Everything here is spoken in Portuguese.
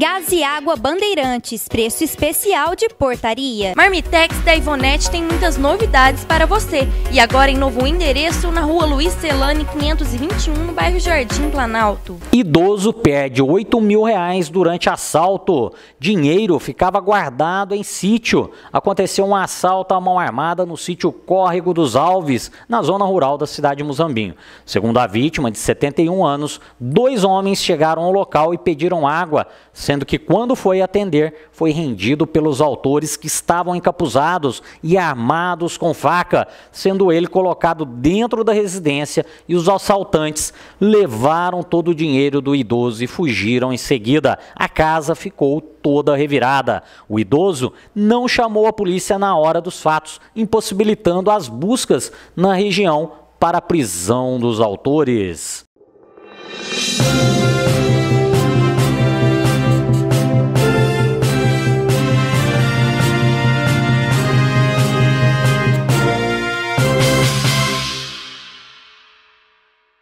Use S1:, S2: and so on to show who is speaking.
S1: Gás e água Bandeirantes, preço especial de portaria.
S2: Marmitex da Ivonete tem muitas novidades para você. E agora em novo endereço na rua Luiz Celane 521, no bairro Jardim Planalto.
S3: Idoso perde 8 mil reais durante assalto. Dinheiro ficava guardado em sítio. Aconteceu um assalto à mão armada no sítio Córrego dos Alves, na zona rural da cidade de Muzambinho. Segundo a vítima, de 71 anos, dois homens chegaram ao local e pediram água sendo que quando foi atender, foi rendido pelos autores que estavam encapuzados e armados com faca, sendo ele colocado dentro da residência e os assaltantes levaram todo o dinheiro do idoso e fugiram em seguida. A casa ficou toda revirada. O idoso não chamou a polícia na hora dos fatos, impossibilitando as buscas na região para a prisão dos autores.